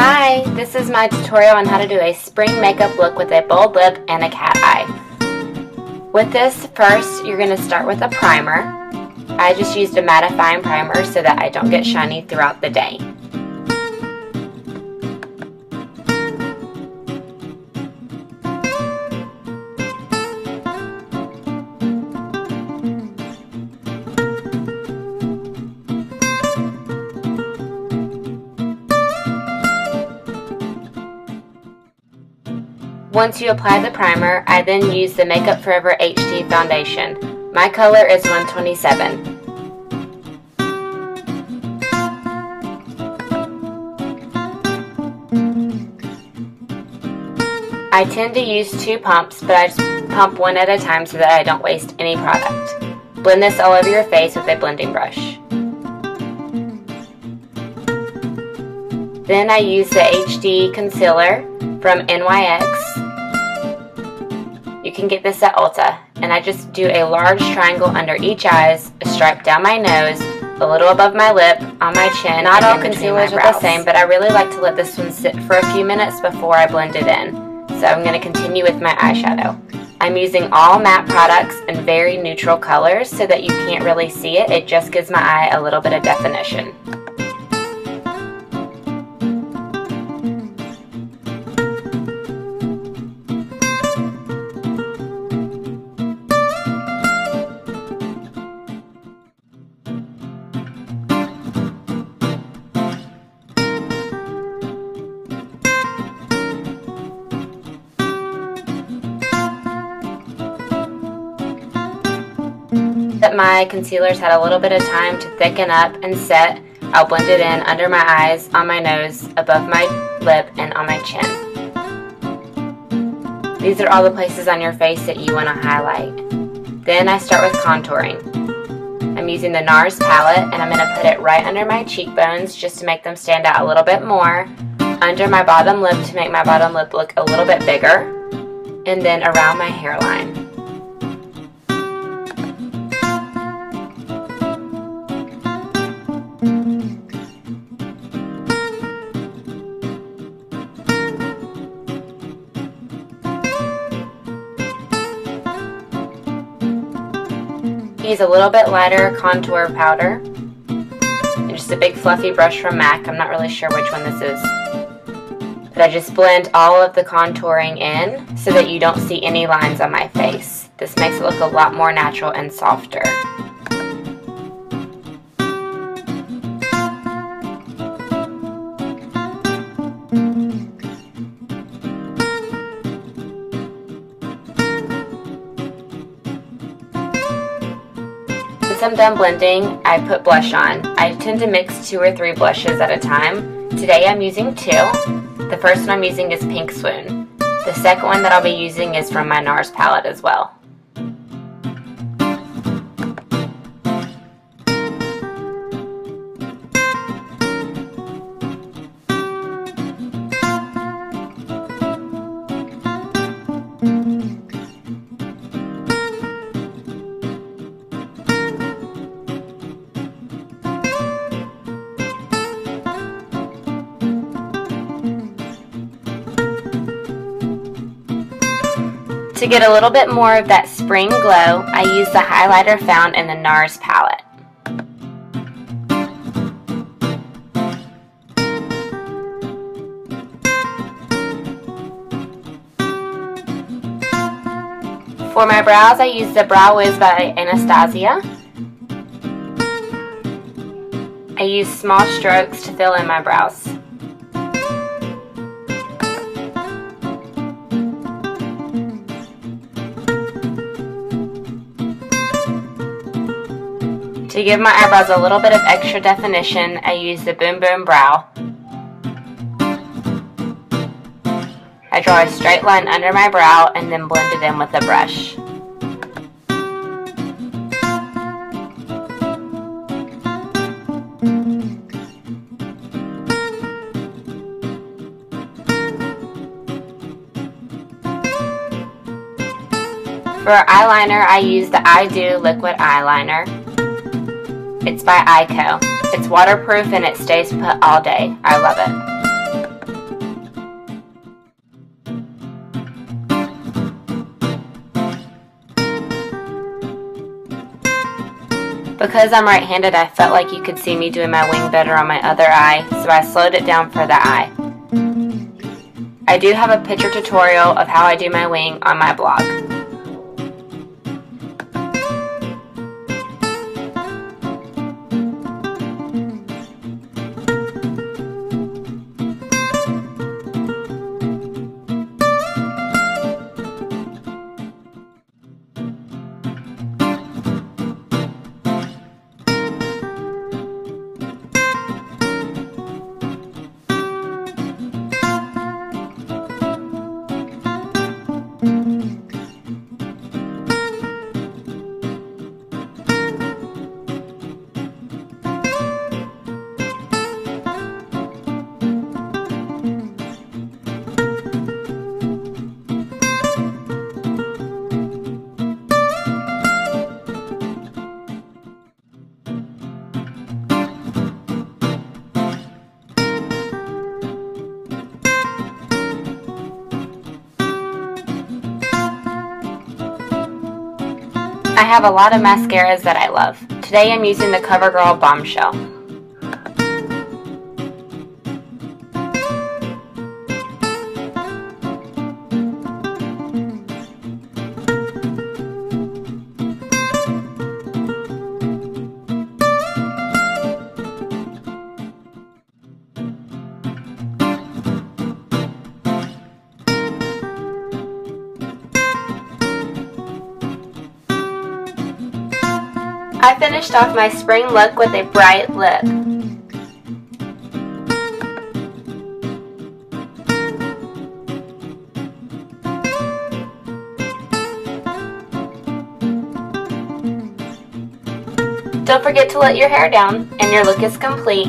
Hi, this is my tutorial on how to do a spring makeup look with a bold lip and a cat eye. With this, first you're going to start with a primer. I just used a mattifying primer so that I don't get shiny throughout the day. Once you apply the primer, I then use the Makeup Forever HD foundation. My color is 127. I tend to use two pumps, but I just pump one at a time so that I don't waste any product. Blend this all over your face with a blending brush. Then I use the HD concealer from NYX you can get this at Ulta. And I just do a large triangle under each eyes, a stripe down my nose, a little above my lip, on my chin. Not all concealers are the same, but I really like to let this one sit for a few minutes before I blend it in. So I'm going to continue with my eyeshadow. I'm using all matte products in very neutral colors so that you can't really see it. It just gives my eye a little bit of definition. That my concealers had a little bit of time to thicken up and set, I'll blend it in under my eyes, on my nose, above my lip, and on my chin. These are all the places on your face that you want to highlight. Then I start with contouring. I'm using the NARS palette and I'm going to put it right under my cheekbones just to make them stand out a little bit more, under my bottom lip to make my bottom lip look a little bit bigger, and then around my hairline. Use a little bit lighter contour powder. And just a big fluffy brush from MAC. I'm not really sure which one this is. But I just blend all of the contouring in so that you don't see any lines on my face. This makes it look a lot more natural and softer. Once I'm done blending, I put blush on. I tend to mix two or three blushes at a time. Today I'm using two. The first one I'm using is Pink Swoon. The second one that I'll be using is from my NARS palette as well. To get a little bit more of that spring glow, I use the highlighter found in the NARS palette. For my brows, I use the Brow Wiz by Anastasia. I use small strokes to fill in my brows. To give my eyebrows a little bit of extra definition, I use the Boom Boom Brow. I draw a straight line under my brow and then blend it in with a brush. For eyeliner, I use the I Do Liquid Eyeliner. It's by Eyeko. It's waterproof and it stays put all day. I love it. Because I'm right-handed, I felt like you could see me doing my wing better on my other eye, so I slowed it down for the eye. I do have a picture tutorial of how I do my wing on my blog. I have a lot of mascaras that I love. Today I'm using the CoverGirl Bombshell. I finished off my spring look with a bright lip. Don't forget to let your hair down and your look is complete.